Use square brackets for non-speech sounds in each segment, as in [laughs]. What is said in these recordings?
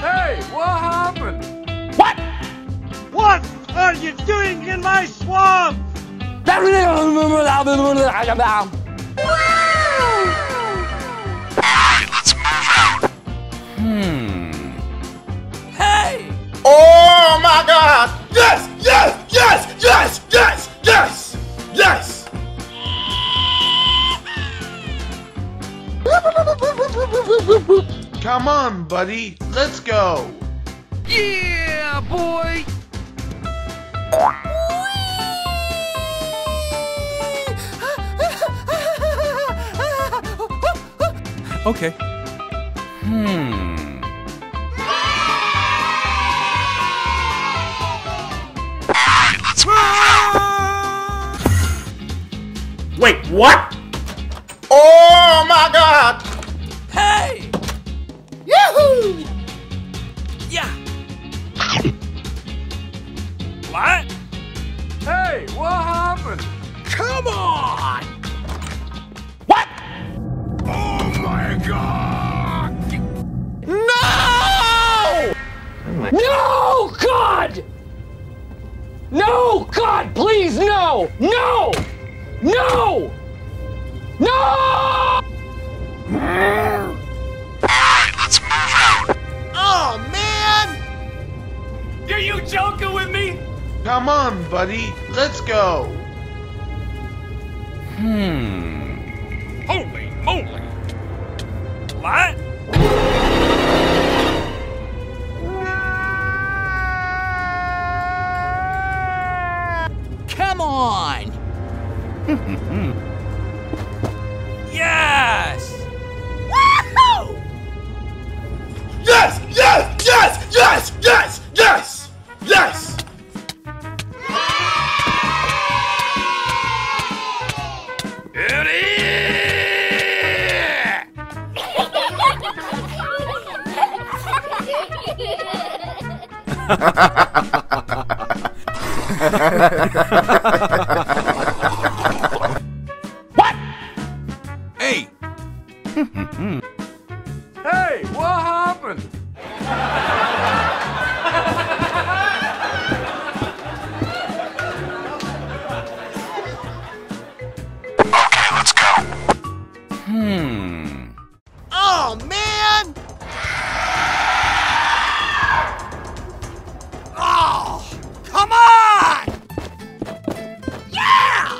Hey, what happened? What? What are you doing in my swamp? Let's move out. Hey! Oh my god! Yes! Yes! Yes! Yes! Yes! Come on, buddy. Let's go. Yeah, boy! [laughs] Okay. Hmm. Let's move out. Wait, what? Oh my god! Hey! Yahoo! Yeah! What? Hey, what happened? Come on! What? Oh my god! No! No, God! No, God, please, no! No! No! Buddy. Let's go. Hmm. Holy moly! What? Come on! [laughs] [laughs] what? Hey! [laughs] Hmm, hmm, hmm. Hmm. Oh man! Oh, come on! Yeah!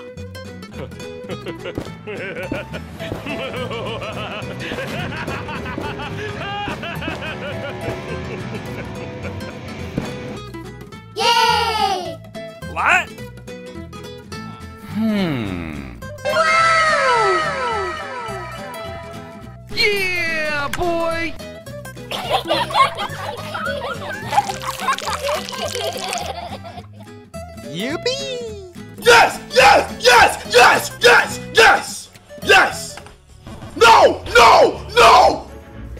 Yay! What? Hmm. Yippee! Yes! Yes! Yes! Yes! Yes! Yes! Yes! No! No! No!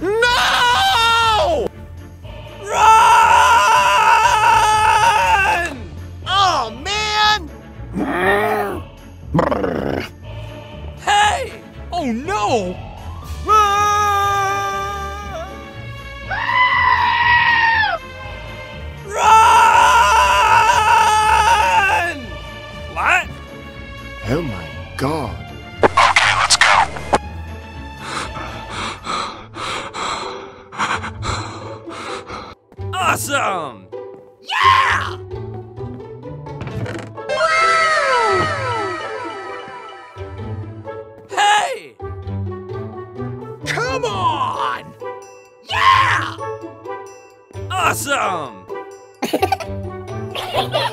No! Run! Oh man! Hey! Oh no! Oh my god. Okay, let's go. Awesome! Yeah! Hey! Come on! Yeah! Awesome! [laughs]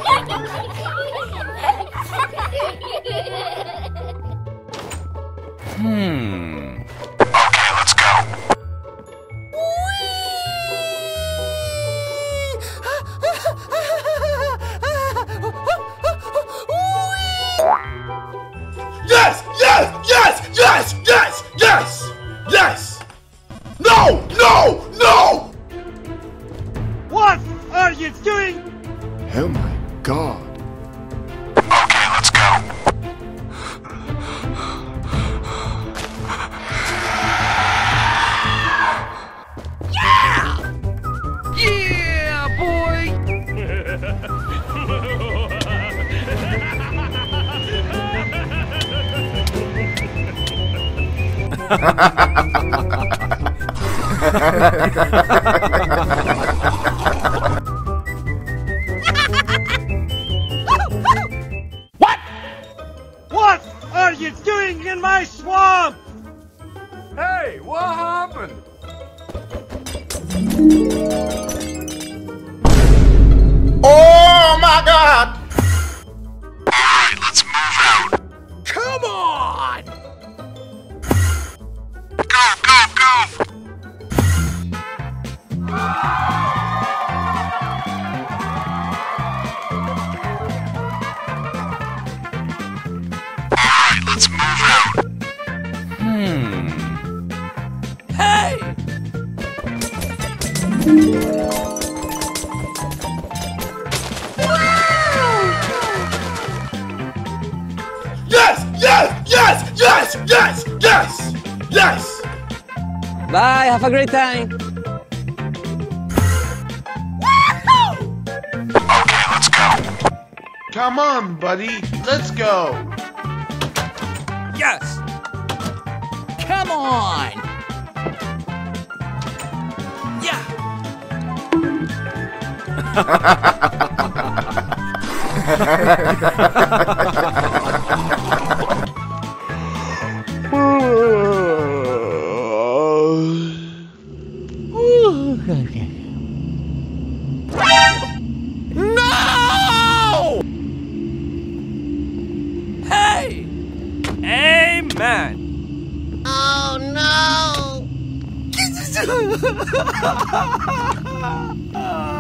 Hmm. Okay, let's go. Yes! Yes! Yes! Yes! Yes! Yes! Yes! What What are you doing in my swamp? Hey, what happened? Oh my god! Bye, have a great time. Okay, let's go. Come on, buddy. Let's go. Yes! Come on! Yeah! [laughs] No! Hey! Amen! Oh no! [laughs]